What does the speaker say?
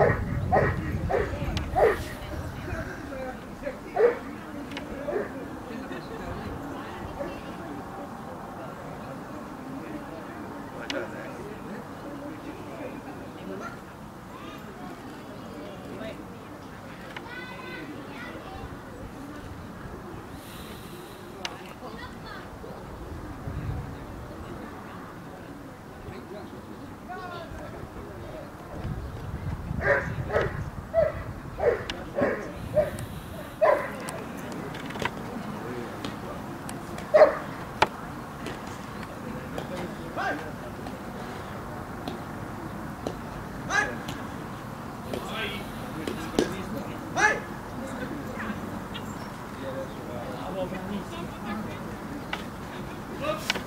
Art Oops.